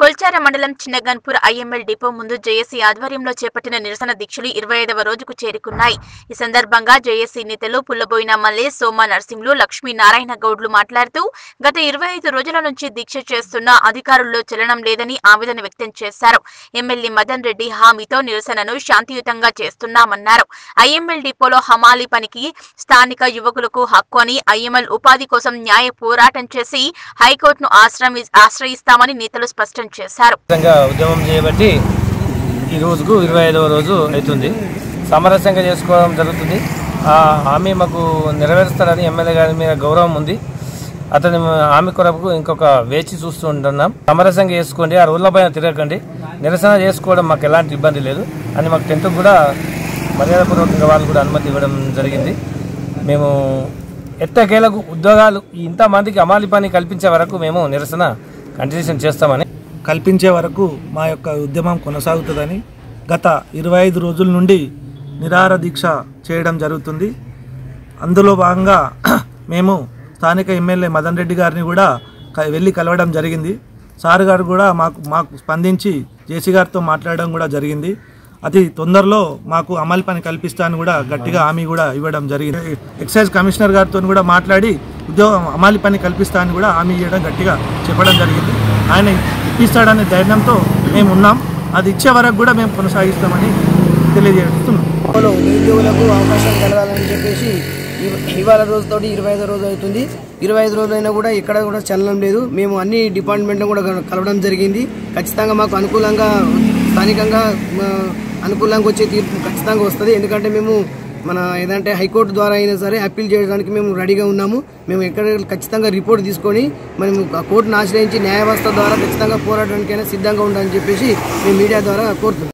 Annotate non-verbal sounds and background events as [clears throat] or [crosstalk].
కొల్చార మండలం Chinnaganpur IML depot ముందు JAC ఆధ్వర్యంలో చేపట్టిన నిరసన దీక్షలు ఇరవై ఐదవ రోజుకు చేరుకున్నాయి. ఈ సందర్భంగా జేఏసీ నేతలు పుల్లబోయిన మల్లే సోమ నర్సింహులు లక్ష్మీ నారాయణ గౌడ్లు మాట్లాడుతూ గత ఇరవై ఐదు రోజుల నుంచి దీక్ష చేస్తున్న అధికారుల్లో చలనం లేదని ఆవేదన వ్యక్తం చేశారు. ఎమ్మెల్యే మదన్ రెడ్డి హామీతో నిరసనను శాంతియుతంగా చేస్తున్నామన్నారు. ఐఎంఎల్ డిపోలో హమాలి పనికి స్థానిక యువకులకు హక్కు అని ఐఎంఎల్ ఉపాధి కోసం న్యాయ పోరాటం చేసి హైకోర్టును ఆశ్రమి ఆశ్రయిస్తామని నేతలు స్పష్టం చేశారు. విధంగా ఉద్యమం చేయబట్టి ఈ రోజుకు ఇరవై ఐదవ రోజు అవుతుంది. సమరస్యంగా చేసుకోవడం జరుగుతుంది. ఆ హామీ మాకు నెరవేరుస్తారని ఎమ్మెల్యే గారి మీద గౌరవం ఉంది. అతని హామీ కొరకు ఇంకొక వేచి చూస్తూ ఉంటున్నాం. సమరస్యంగా చేసుకోండి ఆ రోజుల పైన తిరగకండి. నిరసన చేసుకోవడం మాకు ఎలాంటి ఇబ్బంది లేదు అని మాకు టెన్త్ కూడా మర్యాదపూర్వకంగా వాళ్ళు కూడా అనుమతి ఇవ్వడం జరిగింది. మేము ఎట్టకేలకు ఉద్యోగాలు ఇంతమందికి అమాలి పని కల్పించే వరకు మేము నిరసన కంటిన్యూషన్ చేస్తామని కల్పించే వరకు మా యొక్క ఉద్యమం కొనసాగుతుందని గత ఇరవై ఐదు రోజుల నుండి నిరార దీక్ష చేయడం జరుగుతుంది. అందులో భాగంగా [clears throat] మేము స్థానిక ఎమ్మెల్యే మదన్ రెడ్డి గారిని కూడా క- వెళ్ళి కలవడం జరిగింది. సార్ గారు కూడా మాకు మాకు స్పందించి జేసీ గారితో మాట్లాడడం కూడా జరిగింది. అతి తొందరలో మాకు అమలు పని కల్పిస్తాను కూడా గట్టిగా హామీ కూడా ఇవ్వడం జరిగింది. ఎక్సైజ్ కమిషనర్ గారితో కూడా మాట్లాడి ఉద్యోగం అమలు పని కల్పిస్తాను కూడా హామీ ఇవ్వడం గట్టిగా చెప్పడం జరిగింది. ఆయన ఇప్పిస్తాడనే ధైర్యంతో మేము ఉన్నాం. అది ఇచ్చే వరకు కూడా మేము కొనసాగిస్తామని తెలియజేస్తున్నాం. లో నిరుద్యోగులకు అవకాశం కలగాలని చెప్పేసి ఇవాళ రోజుతోటి ఇరవై ఐదో రోజు అవుతుంది. ఇరవై ఐదు రోజులైనా కూడా ఇక్కడ కూడా చలనం లేదు. మేము అన్ని డిపార్ట్మెంట్ కూడా కలవడం జరిగింది. ఖచ్చితంగా మాకు అనుకూలంగా స్థానికంగా అనుకూలంగా వచ్చే తీర్పు ఖచ్చితంగా వస్తుంది. ఎందుకంటే మేము మన ఏదంటే హైకోర్టు ద్వారా అయినా సరే అప్పీల్ చేయడానికి మేము రెడీగా ఉన్నాము. మేము ఎక్కడ ఖచ్చితంగా రిపోర్ట్ తీసుకొని మనం కోర్టును ఆశ్రయించి న్యాయ వ్యవస్థ ద్వారా ఖచ్చితంగా పోరాటానికైనా సిద్ధంగా ఉండాలని చెప్పేసి మేము మీడియా ద్వారా కోరుతున్నాం.